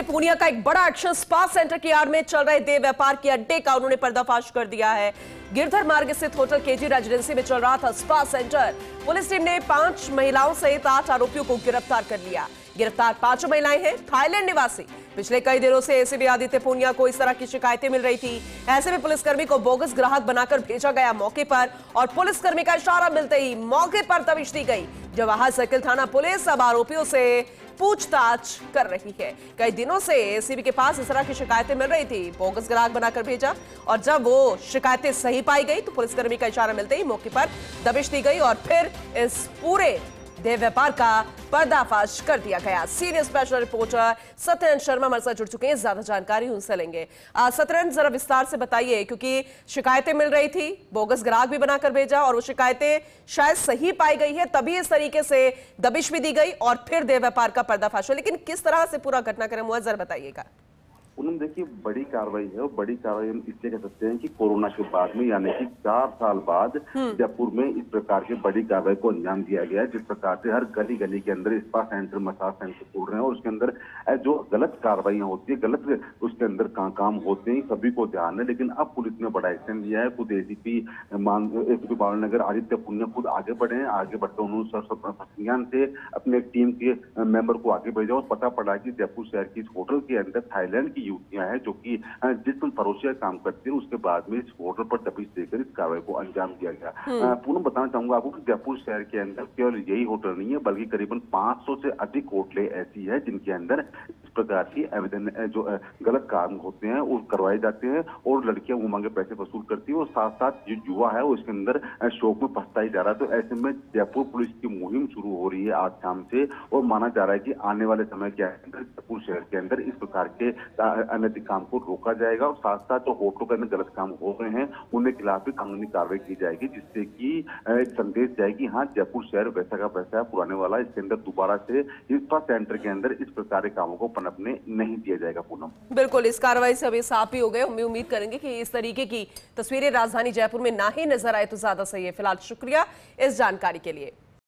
पूनिया का एक बड़ा एक्शन स्पा सेंटर की आड़ में चल रहे देह व्यापार के अड्डे का उन्होंने पर्दाफाश कर दिया है। गिरधर मार्ग स्थित होटल केजी रेजिडेंसी में चल रहा था स्पा सेंटर पुलिस टीम ने पाँच महिलाओं सहित आठ आरोपियों को गिरफ़्तार कर लिया। गिरफ़्तार पाँचों महिलाएँ हैं, थाईलैंड निवासी। पिछले कई दिनों से एसीबी आदित्य पूनिया को इस तरह की शिकायतें मिल रही थी। ऐसे में पुलिसकर्मी को बोगस ग्राहक बनाकर भेजा गया मौके पर और पुलिसकर्मी का इशारा मिलते ही मौके पर दबिश दी गई। जवाहर सर्किल थाना पुलिस, अब आरोपियों से पूछताछ कर रही है। कई दिनों से एसीबी के पास इस तरह की शिकायतें मिल रही थी। बोगस ग्राहक बनाकर भेजा और जब वो शिकायतें सही पाई गई तो पुलिसकर्मी का इशारा मिलते ही मौके पर दबिश दी गई और फिर इस पूरे देह व्यापार का पर्दाफाश कर दिया गया। Senior special reporter Satyan Sharma हमारे साथ जुड़ चुके हैं। ज़्यादा जानकारी उनसे लेंगे। सत्यन, जरा विस्तार से बताइए, क्योंकि शिकायतें मिल रही थी, बोगस ग्राहक भी बनाकर भेजा और वो शिकायतें शायद सही पाई गई है, तभी इस तरीके से दबिश भी दी गई और फिर देह व्यापार का पर्दाफाश हो लेकिन किस तरह से पूरा घटनाक्रम हुआ, जरा बताइएगा। उन्होंने देखिए बड़ी कार्रवाई है और बड़ी कार्रवाई हम इसलिए कह सकते हैं कि कोरोना के बाद में यानी कि चार साल बाद जयपुर में इस प्रकार की बड़ी कार्रवाई को अंजाम दिया गया है जिस प्रकार से हर गली गली के अंदर स्पा सेंटर मसाज सेंटर खोल रहे हैं और उसके अंदर जो गलत कार्रवाइयाँ होती है गलत उसके अंदर का, काम होते हैं सभी को ध्यान है लेकिन अब पुलिस ने बड़ा एक्शन लिया है खुद एसीपी एसीपी बावनगर आदित्य पुण्य खुद आगे बढ़े हैं आगे बढ़ते उन्होंने संज्ञान से अपने टीम के मेंबर को आगे भेजा और पता पड़ा कि जयपुर शहर की इस होटल के अंदर थाईलैंड की युवतियाँ हैं जो कि जिसमें फरोशिया काम करती है उसके बाद में इस होटल पर दबिश देकर इस कार्रवाई को अंजाम दिया गया हम्म। पूनम बताना चाहूँगा आपको कि जयपुर शहर के अंदर केवल यही होटल नहीं है बल्कि करीबन 500 से अधिक होटलें ऐसी है जिनके अंदर इस प्रकार की आवेदन जो गलत काम होते हैं वो करवाए जाते हैं और लड़कियाँ वो मांगे पैसे वसूल करती है और साथ साथ जो युवा है वो इसके अंदर शोक में फंसता ही जा रहा है तो ऐसे में जयपुर पुलिस की मुहिम शुरू हो रही है आज शाम से और माना जा रहा है कि आने वाले समय के अंदर जयपुर शहर के अंदर इस प्रकार के अनैतिक काम को रोका जाएगा और साथ साथ जो होटलों के अंदर गलत काम हो रहे हैं, उनके खिलाफ भी कानूनी कार्रवाई की जाएगी, जिससे कि एक संदेश जाएगी हाँ जयपुर शहर वैसा का वैसा पुराने वाला, इसके अंदर दोबारा से इस्पा सेंटर के अंदर इस प्रकार के कामों को पनपने नहीं दिया जाएगा पूनम। बिल्कुल, इस कार्रवाई से अभी साफ़ ही हो गए, हम उम्मीद करेंगे कि इस तरीके की तस्वीरें राजधानी जयपुर में ना ही नज़र आए तो ज़्यादा सही है। फ़िलहाल शुक्रिया इस जानकारी के लिए।